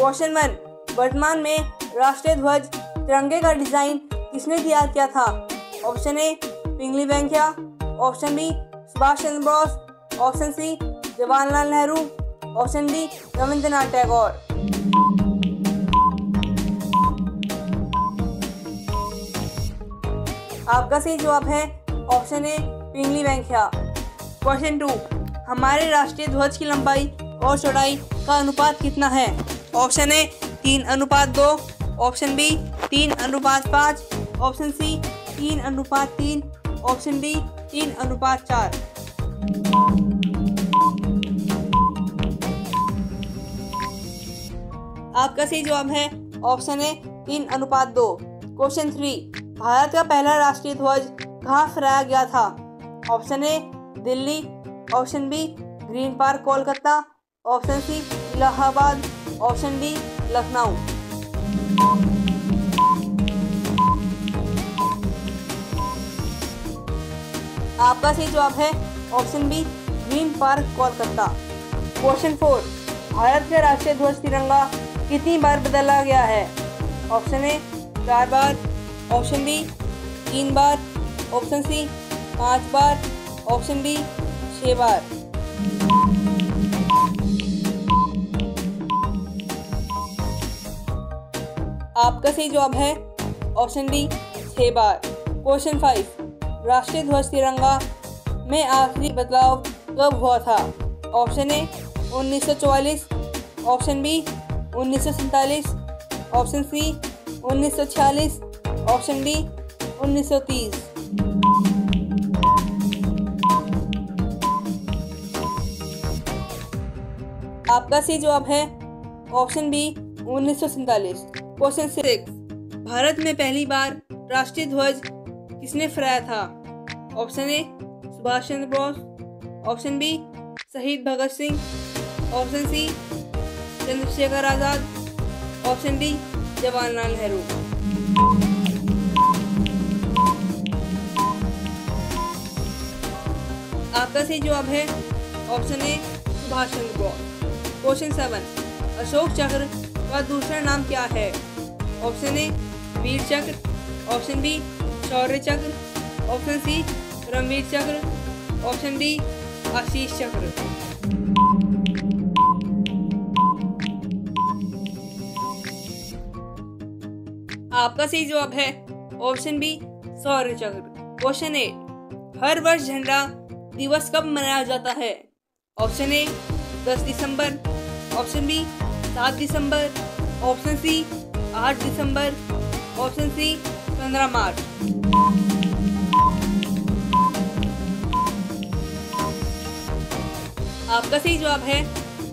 Question one वर्तमान में राष्ट्रीय ध्वज तिरंगे का डिज़ाइन किसने तैयार किया था? Option A Pingali Venkaiah option B Subhash Chandra Bose option C Jawaharlal Nehru option D Rabindranath Tagore आपका सही जवाब है option A Pingali Venkaiah question two हमारे राष्ट्रीय ध्वज की लंबाई और चौड़ाई का अनुपात कितना है? ऑप्शन ए, तीन अनुपात दो। ऑप्शन बी, तीन अनुपात पाँच। ऑप्शन सी, तीन अनुपात तीन। ऑप्शन डी, तीन अनुपात चार। आपका सही जवाब है ऑप्शन ए, तीन अनुपात दो। क्वेश्चन थ्री, भारत का पहला राष्ट्रीय ध्वज कहाँ फहराया गया था? Option A, Delhi. Option B, Green Park, Kolkata. Option C, Allahabad. Option D Lucknow. आपका सही जवाब है option B, Green Park, Kolkata. Question four, Bharat का राष्ट्रीय ध्वज तिरंगा कितनी बार बदला गया है? ऑप्शन ए, चार बार। ऑप्शन बी, तीन बार। ऑप्शन सी, पाँच बार। ऑप्शन डी छः बार। आपका सही जवाब है ऑप्शन डी छः बार। क्वेश्चन फाइव, राष्ट्रीय ध्वज तिरंगा में आखिरी बदलाव कब हुआ था? ऑप्शन ए 1944 ऑप्शन बी, उन्नीस सौ सैंतालीस। ऑप्शन सी 1946 ऑप्शन डी 1930 आपका सही जवाब है ऑप्शन बी, उन्नीस सौ सैंतालीस। Question six. भारत में पहली बार राष्ट्रीय ध्वज किसने फहराया था? Option A, Subhash Chandra Bose. Option B, शहीद Bhagat Singh. Option C, Chandrashekhar Azad. Option D, Jawaharlal Nehru. आपका सही जवाब है option A, Subhash Chandra Bose. Question seven, Ashoka Chakra का दूसरा नाम क्या है? ऑप्शन ए, वीर चक्र, ऑप्शन बी, शौर्य चक्र, ऑप्शन सी रमवीर चक्र, ऑप्शन डी, आशीष चक्र। आपका सही जवाब है ऑप्शन बी, शौर्य चक्र। क्वेश्चन ए, हर वर्ष झंडा दिवस कब मनाया जाता है? ऑप्शन ए, दस दिसंबर, ऑप्शन बी, सात दिसंबर, ऑप्शन सी आठ दिसंबर ऑप्शन सी पंद्रह मार्च। आपका सही जवाब है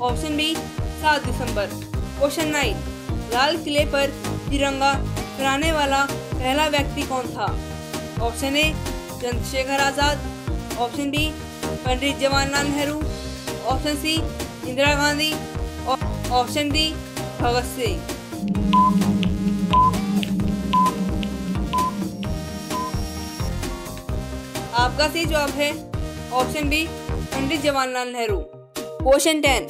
ऑप्शन बी सात दिसंबर। क्वेश्चन नाइन लाल किले पर तिरंगा फहराने वाला पहला व्यक्ति कौन था? Option A Chandrashekhar Azad. Option B Pandit Jawaharlal Nehru. Option C Indira Gandhi. Option D Bhagat Singh. आपका सही जवाब है। Option B, Pandit Jawaharlal Nehru. Question ten,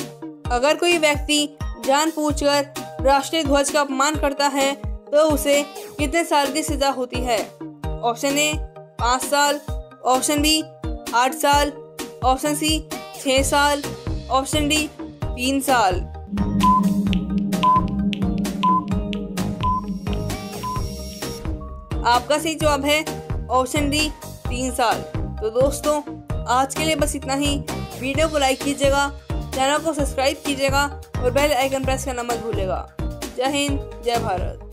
अगर कोई व्यक्ति जान पूछकर राष्ट्रीय ध्वज का अपमान करता है तो उसे कितने साल की सजा होती है? ऑप्शन ए, पाँच साल। ऑप्शन बी, आठ साल। ऑप्शन सी छः साल। ऑप्शन डी, तीन साल। आपका सही जवाब है। ऑप्शन डी तीन साल। तो दोस्तों, आज के लिए बस इतना ही। वीडियो को लाइक कीजिएगा चैनल को सब्सक्राइब कीजिएगा और बेल आइकन प्रेस करना मत भूलेगा जय हिंद, जय भारत।